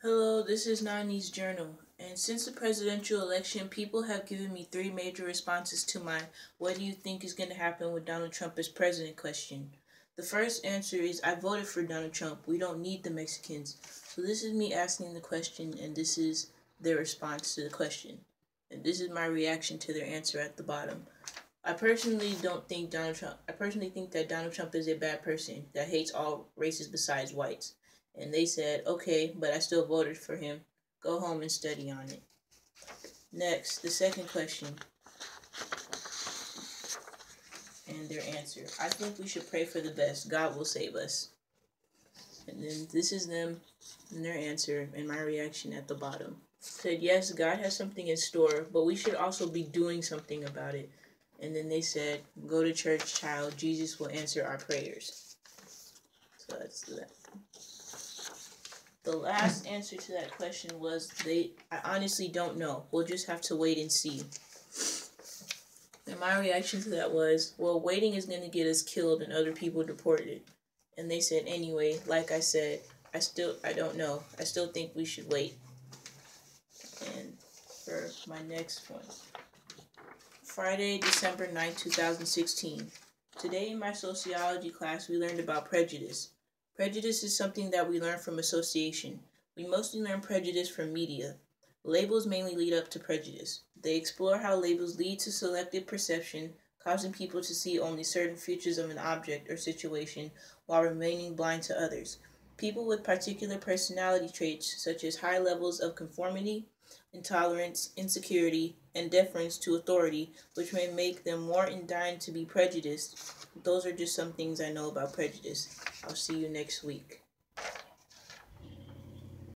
Hello, this is Nani's Journal. And since the presidential election, people have given me three major responses to my what do you think is going to happen with Donald Trump as president question. The first answer is I voted for Donald Trump. We don't need the Mexicans. So this is me asking the question, and this is their response to the question. And this is my reaction to their answer at the bottom. I personally don't think Donald Trump, I personally think that Donald Trump is a bad person that hates all races besides whites. And they said, okay, but I still voted for him. Go home and study on it. Next, the second question. And their answer. I think we should pray for the best. God will save us. And then this is them and their answer and my reaction at the bottom. Said, yes, God has something in store, but we should also be doing something about it. And then they said, go to church, child. Jesus will answer our prayers. So that's that the last answer to that question was they I honestly don't know. We'll just have to wait and see. And my reaction to that was, well, waiting is going to get us killed and other people deported. And they said, anyway, like I said, I still, I don't know. I still think we should wait. And for my next one, Friday, December 9, 2016. Today in my sociology class, we learned about prejudice. Prejudice is something that we learn from association. We mostly learn prejudice from media. Labels mainly lead up to prejudice. They explore how labels lead to selective perception, causing people to see only certain features of an object or situation while remaining blind to others. People with particular personality traits, such as high levels of conformity, intolerance, insecurity, and deference to authority, which may make them more inclined to be prejudiced. Those are just some things I know about prejudice. I'll see you next week.